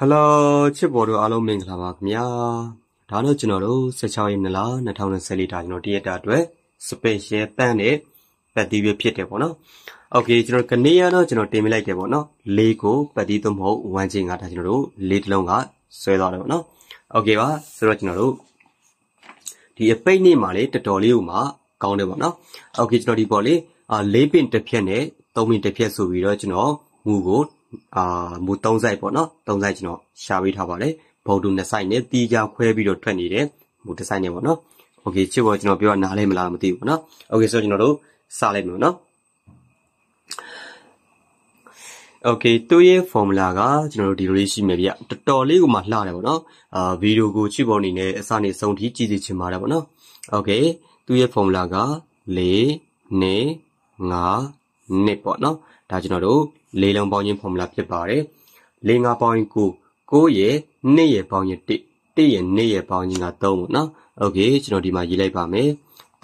Hello ချစ်ပေါ်တို့အားလုံးမင်္ဂလာပါခင်ဗျာဒါတော့ကျွန်တော်တို့16ရက်နေ့လ2024တာကျွန်တော်တရက်တာအတွက် special တန်းနဲ့ပတ်သီးပြဖြစ်တယ်ပေါ့နော် Okay ကျွန်တော်ကနေရတော့ကျွန်တော်တင်ပြလိုက်တယ်ပေါ့နော်လေးကိုပတ်သီးသို့မဟုတ်ဝမ်းချင်းကဒါကျွန်တော်တို့လေးတစ်လုံးကဆွဲသွားတယ်ပေါ့နော် Okay ပါဆိုတော့ကျွန်တော်တို့ဒီအပိတ်နေ့မှာလေတော်တော်လေးကိုမှကောင်းတယ်ပေါ့နော်။ Okay ကျွန်တော်ဒီပေါ့လေအာ၄ပင်တစ်ဖြက်နဲ့၃ပင်တစ်ဖြက်ဆိုပြီးတော့ကျွန်တော်ငူကို အာမူ3ဆိုင်ပေါ့နော်3ဆိုင်ကျွန်တော်ရှာပေးထားပါတယ်ဘုံတူ2ဆိုင်နဲ့တီးကြခွဲပြီးတော့ထွက်နေတဲ့မူတစ်ဆိုင်နဲ့ပေါ့နော်โอเคချစ်ပေါ်ကျွန်တော်ပြောတာနားလဲမလားမသိဘူးပေါ့နော်โอเคဆိုတော့ကျွန်တော်တို့စလိုက်မယ်နော်โอเคသူ့ရဲ့ formula ကကျွန်တော်တို့ဒီလိုလေးရှိမယ်ဗျတော်တော်လေးကိုမှလှတယ်ပေါ့နော်အာဗီဒီယိုကိုချစ်ပေါ်နေနဲ့အစနေဆုံးထိကြည့်စီချင်ပါတယ်ပေါ့နော်โอเคသူ့ရဲ့ formula က4နေ5 နှစ်ပေါ့နော်ဒါကျွန်တော်တို့လေးလုံးပေါင်းခြင်း formula ဖြစ်ပါတယ်လေးငါပေါင်းရင်9 9ရဲ့2ရဲ့ပေါင်းရင်1 1ရဲ့2ရဲ့ပေါင်းခြင်းက3ပေါ့နော်โอเคကျွန်တော်ဒီမှာရေးလိုက်ပါမယ်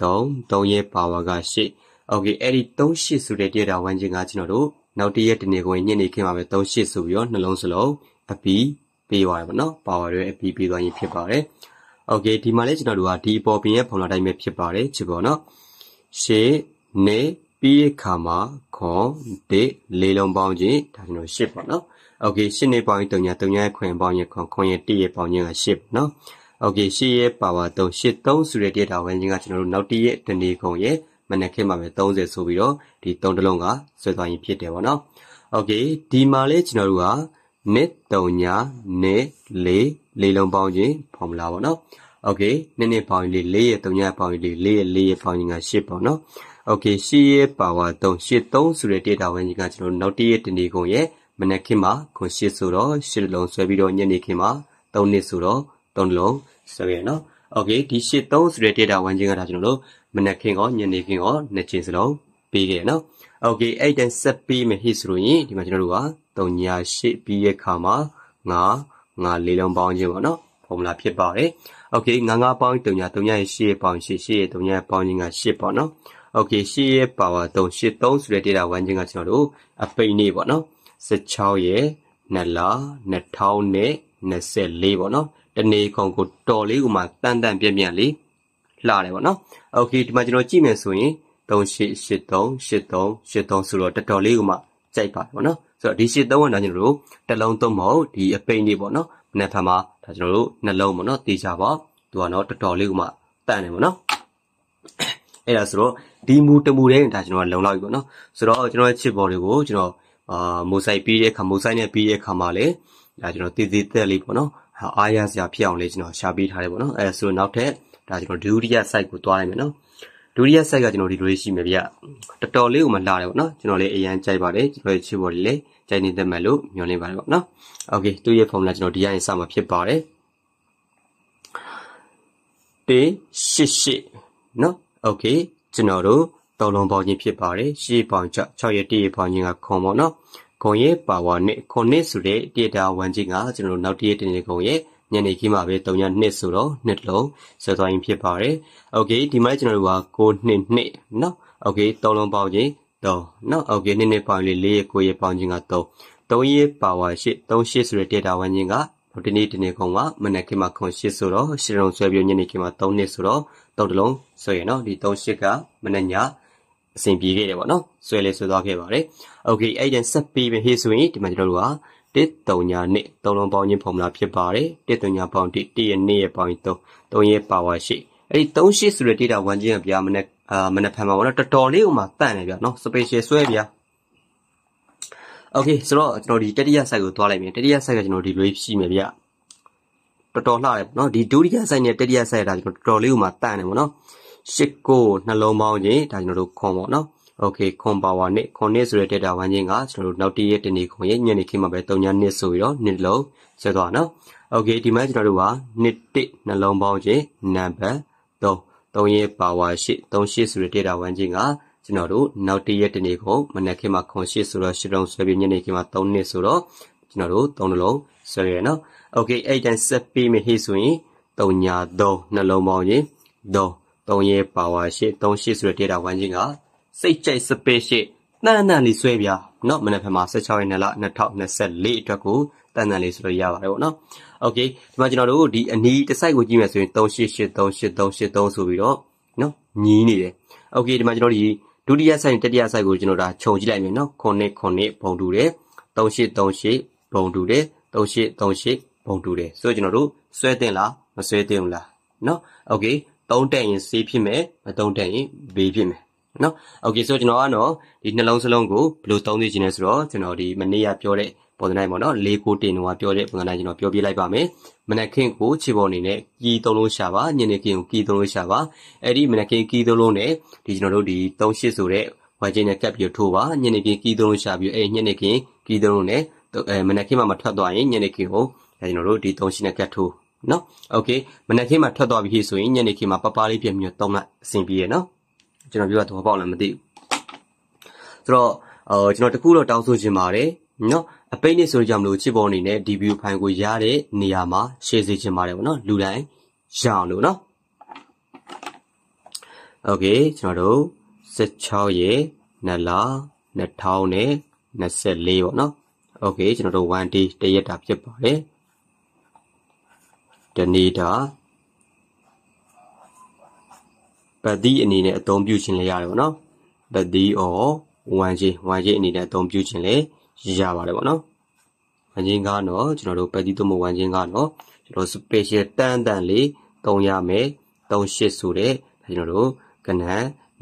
3 3ရဲ့ power က8โอเคအဲ့ဒီ3 8ဆိုတဲ့ data ဝိုင်းခြင်းကကျွန်တော်တို့နောက်တရက်တနေ့ကိုညနေခင်းမှာပဲ3 8ဆိုပြီးတော့နှလုံးစလုံးအပီပေးသွားတယ်ပေါ့နော် power ရဲ့အပီပေးသွားရင်ဖြစ်ပါတယ်โอเคဒီမှာလည်းကျွန်တော်တို့ကဒီပေါ်ပင်ရဲ့ formula တိုင်းပဲဖြစ်ပါတယ်ချစ်ပေါ့နော်ရှေ့နေ ပြီးခါမှာခွန်ဒေလေးလုံးပေါင်းခြင်းဒါကျွန်တော်ရှစ်ပေါ့နော်โอเคရှစ်နေပေါင်းရင်3ညာ3ညာခွင်ပေါင်းရင်ခွန်ခွန်ရဲ့1ရဲ့ပေါင်းခြင်းကရှစ်ပေါ့နော်โอเคရှစ်ရဲ့ပါဝါ3 8 3ဆိုတဲ့ data ဝင်ခြင်းကကျွန်တော်တို့နောက်တရက်တနေ့ကုန်ရဲ့မနက်ခင်းမှာပဲ30ဆိုပြီးတော့ဒီ3တလုံးကဆွဲသွားရင်ဖြစ်တယ်ပေါ့နော်โอเคဒီမှာလေကျွန်တော်တို့ကနှစ်3ညာနှစ်4လေးလုံးပေါင်းခြင်း formula ပေါ့နော်โอเคနှစ်နှစ်ပေါင်းရင်4ရဲ့3ညာပေါင်းရင်4ရဲ့4ရဲ့ပေါင်းခြင်းက8ပေါ့နော် Okay ရှေ့ရဲ့ power 3ရှေ့3ဆိုတဲ့ဒေတာဝင်ကြီးကကျွန်တော်နောက်တရက်တနေကုန်ရဲ့မနက်ခင်းမှာခွန်ရှေ့ဆိုတော့ရှေ့လုံးဆွဲပြီးတော့ညနေခင်းမှာ3နှစ်ဆိုတော့3လုံးဆိုရယ်နော် Okay ဒီရှေ့3ဆိုတဲ့ data ဝင်ကြီးကဒါကျွန်တော်တို့မနက်ခင်းကောညနေခင်းကောနှစ်ချိန်စလုံးပေးခဲ့နော် Okay အဲ့တန်းဆက်ပေးမယ်ဟိဆိုလို့ရင်ဒီမှာကျွန်တော်တို့က3ညာရှေ့ပြီးရဲ့ခါမှာ9 9လေးလုံးပေါင်းခြင်းပေါ့နော် formula ဖြစ်ပါတယ် Okay 9 9ပေါင်း3ညာ3ညာရဲ့ရှေ့ပေါင်းရှေ့ရှေ့ရဲ့3ညာပေါင်းခြင်းက10ပေါ့နော် okay 8ရဲ့ power 3 83ဆိုတဲ့ data ဝမ်းချင်းကကျွန်တော်တို့အပိန်နေပေါ့နော်16ရဲ့2လ2000နဲ့24ပေါ့နော်တနေကုန်ကိုတော်လေးဥမာတန်တန်ပြက်ပြက်လေးလှတယ်ပေါ့နော် okay ဒီမှာကျွန်တော်ကြည့်မယ်ဆိုရင်3883 83 83ဆိုတော့တော်တော်လေးဥမာကြိုက်ပါတယ်ပေါ့နော်ဆိုတော့ဒီ83ကတော့ကျွန်တော်တို့တစ်လုံးသုံးမဟုတ်ဒီအပိန်နေပေါ့နော်မနေ့ကမှဒါကျွန်တော်တို့နှလုံးပေါ့နော်တေချာပေါ့သူကတော့တော်တော်လေးဥမာတန်တယ်ပေါ့နော် အဲ့ဒါဆိုတော့ဒီမူတမူတဲ့ဒါကျွန်တော်ကလုံလောက်ပြီပေါ့နော်ဆိုတော့ကျွန်တော်ရဲ့ချစ်ဘော်တွေကိုကျွန်တော်အာမိုဆိုင်ပြီးတဲ့ခါမိုဆိုင်နဲ့ပြီးတဲ့ခါမှာလေဒါကျွန်တော်တည်တည်သက်လေးပေါ့နော်အားရစရာဖြစ်အောင်လေကျွန်တော်ရှာပေးထားတယ်ပေါ့နော်အဲဆိုတော့နောက်ထပ်ဒါကျွန်တော်ဒုတိယ site ကိုသွားလိုက်မယ်နော်ဒုတိယ site ကကျွန်တော်ဒီလိုရှိမယ်ဗျတော်တော်လေးကိုမှလာတယ်ပေါ့နော်ကျွန်တော်လည်းအရန်ကြိုက်ပါတယ်ကျွန်တော်ရဲ့ချစ်ဘော်တွေလည်းကြိုက်နေတတ်မယ်လို့မျှော်လင့်ပါတယ်ပေါ့နော်โอเคသူ့ရဲ့ formula ကျွန်တော်ဒီရင်စမှာဖြစ်ပါတယ်တေရှစ်ရှစ်နော် โอเคကျွန်တော်တို့သုံးလုံးပေါင်းခြင်းဖြစ်ပါတယ်ရှေ့ပေါင်း6ရဲ့တည့်ရဲ့ပေါင်းခြင်းကခွန်ပေါ့နော်ခွန်ရဲ့ပါဝါနဲ့ခွန်နဲ့ဆိုတဲ့တေတာဝန်ခြင်းကကျွန်တော်တို့နောက်တည့်ရဲ့တင်းနေခွန်ရဲ့ညနေခင်းမှာပဲ3ည2ဆိုတော့2လုံးဆက်သွားရင်ဖြစ်ပါတယ်โอเคဒီမှာကျွန်တော်တို့က9နှစ်နှစ်နော်โอเคသုံးလုံးပေါင်းခြင်း3နော်โอเคနှစ်နှစ်ပေါင်းလေး4ရဲ့9ရဲ့ပေါင်းခြင်းက3 3ရဲ့ပါဝါ8 3 8ဆိုတဲ့တေတာဝန်ခြင်းက ဒီနေ့ဒီနေ့ကောင်ကမနက်ခင်းမှာခွန်8ဆိုတော့ရှစ်ရုံဆွဲပြီးညနေခင်းမှာ3နှစ်ဆိုတော့တောက်တလုံးဆိုရင်တော့ဒီ3 8ကမနက်ညအဆင်ပြေခဲ့တယ်ပေါ့နော်ဆွဲလဲဆွဲသွားခဲ့ပါတယ်။ Okay အဲ့ဒါဆက်ပြီးပြီဟေးဆိုရင်ဒီမှာကျွန်တော်တို့က1 3ညာနှစ်3လုံးပေါင်းချင်းဖော်မလာဖြစ်ပါတယ်။1 3ညာပေါင်း1 1ရဲ့2ရဲ့ပေါင်း3 3ရဲ့ပါဝါရှိအဲ့ဒီ3 8ဆိုတဲ့ data 1ချင်းကဗျာမနက်အာမနက်ဖန်မှာပေါ့နော်တော်တော်လေးဟိုမှာတန့်နေဗျာနော် special ဆွဲဗျာ โอเคဆိုတော့ကျွန်တော်ဒီတတိယ site ကိုသွားလိုက်မယ်တတိယ site ကကျွန်တော်ဒီလိုရှိမယ်ဗျာတော်တော်လှတယ်ပေါ့နော်ဒီဒုတိယ site နဲ့တတိယ site ဒါကျွန်တော်တော်တော်လေးကိုမှတန့်နေပေါ့နော်ရှစ်ကိုနှလုံးပေါင်းခြင်းဒါကျွန်တော်တို့ခွန်ပေါ့နော်โอเคခွန်ပါဝါနဲ့ခွန်နဲ့ဆိုတဲ့ data ဝန်းချင်းကကျွန်တော်တို့နောက်တရက်တနေ့ခွန်ရဲ့ညနေခင်းမှာပဲ3ညနှစ်ဆိုပြီးတော့နှစ်လုံးဆက်သွားနော်โอเคဒီမှာကျွန်တော်တို့ကနှစ်တစ်နှလုံးပေါင်းခြင်းနံပါတ်3 3ရဲ့ပါဝါ8 3 8ဆိုတဲ့ data ဝန်းချင်းက ကျွန်တော်တို့နောက်တစ်ရက်တနေ့ကိုမနက်ခင်းမှာခွန်ရှိဆိုတော့ရှစ်လုံးဆွဲပြီးညနေခင်းမှာ3နှစ်ဆိုတော့ကျွန်တော်တို့3နှလုံးဆွဲရနော်။ Okay အဲ့တိုင်းဆက်ပြီးမဟိဆိုရင်3ညာ3နှလုံးပေါင်းရင်3 3ရဲ့ power ရှိ3ရှိဆိုတဲ့ data ဝိုင်းချင်းကစိတ်ကြိုက် space ရှိတန်တန်လေးဆွဲပြနော်မနက်ဖြန်မှာ16ရက်နေ့လ2024အတွက်ကိုတန်တန်လေးဆိုလို့ရပါတယ်ပေါ့နော်။ Okay ဒီမှာကျွန်တော်တို့ဒီအနီးတစ်စိုက်ကိုကြည့်မယ်ဆိုရင်3883883ဆိုပြီးတော့နော်ညီးနေတယ်။ Okay ဒီမှာကျွန်တော်ဒီ ဒုတိယဆိုင်တတိယဆိုင်ကိုကျွန်တော်ဒါခြုံကြည့်လိုက်မယ်เนาะ9 9ဘုံတူတယ်3838ဘုံတူတယ်3838ဘုံတူတယ်ဆိုတော့ကျွန်တော်တို့ဆွဲတင်လားမဆွဲတင်ဘူးလားเนาะโอเค3တက်ရင် C ဖြစ်မယ်မ3တက်ရင် B ဖြစ်မယ်နော်โอเคဆိုတော့ကျွန်တော်ကတော့ဒီနှလုံးစလုံးကိုဘယ်လိုသုံးသိချင်လဲဆိုတော့ကျွန်တော်ဒီမနေ့ကပြောတဲ့ ပုံစံတိုင်းပေါ့နော်၄ကိုတင်တော့ပြောတဲ့ပုံစံတိုင်းကျွန်တော်ပြောပြလိုက်ပါမယ်မနက်ခင်းကိုခြေပေါ်အနေနဲ့ကီးသုံးလုံးရှာပါညနေခင်းကိုကီးသုံးလုံးရှာပါအဲ့ဒီမနက်ခင်းကီးသုံးလုံးနဲ့ဒီကျွန်တော်တို့ဒီ38ဆိုတဲ့ဝိုင်ချင်းနဲ့ကပ်ပြီးထိုးပါညနေခင်းကီးသုံးလုံးရှာပြီးအဲ့ညနေခင်းကီးသုံးလုံးနဲ့အဲမနက်ခင်းမှမထွက်သွားရင်ညနေခင်းကိုကျွန်တော်တို့ဒီ38နဲ့ကပ်ထိုးနော်โอเคမနက်ခင်းမှာထွက်သွားပြီဆိုရင်ညနေခင်းမှာပပလေးပြင်ပြီးတော့သုံးလိုက်အဆင်ပြေရနော်ကျွန်တော်ပြောတာသဘောပေါက်လားမသိဘူးဆိုတော့အော်ကျွန်တော်တခုတော့တောင်းဆိုချင်ပါတယ်နော် အပိတ်နဲ့ဆိုကြမလို့ချစ်ပေါ်အနေနဲ့ DBU ဖိုင်ကိုရတဲ့နေရာမှာ share စေချင်ပါတယ်ဗောနော်လူတိုင်းရအောင်လို့နော် Okay ကျွန်တော်တို့16ရက်နှစ်လ2000နဲ့24ပေါ့နော်။ Okay ကျွန်တော်တို့ one day တရက်တာဖြစ်ပါတယ်။တနေ့တာပတိအနေနဲ့အသုံးပြုခြင်းလည်းရတယ်ပေါ့နော်။ပတိ or one day one day အနေနဲ့အသုံးပြုခြင်းလည်း ရပါတယ်ပေါ့နော်ဝန်ချင်းကတော့ကျွန်တော်တို့ပတိသုံးမဝန်ချင်းကတော့ကျွန်တော် special တန်တန်လေးသုံးရမယ်38ဆိုတဲ့ကျွန်တော်တို့ကဏ္ဍ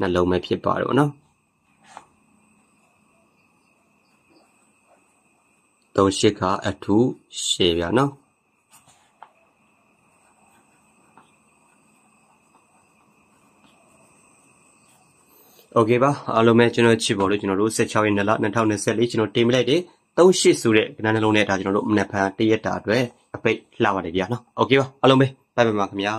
နှလုံးပဲဖြစ်ပါတယ်ပေါ့နော်38ကအထူးရှယ်ပြနော် โอเคပါအားလုံးပဲကျွန်တော်ချစ်ပေါ်လို့ကျွန်တော်တို့16ရက်နေ့လ2024ကျွန်တော်တင်ပြလိုက်တယ်38ဆိုတဲ့ကဏ္ဍနှလုံးနဲ့ဒါကျွန်တော်တို့မနက်ဖြန်တရက်တာအတွက်အပိတ်လှပါတယ်ဗျာနော်โอเคပါအားလုံးပဲဘိုင်ဘိုင်ပါခင်ဗျာ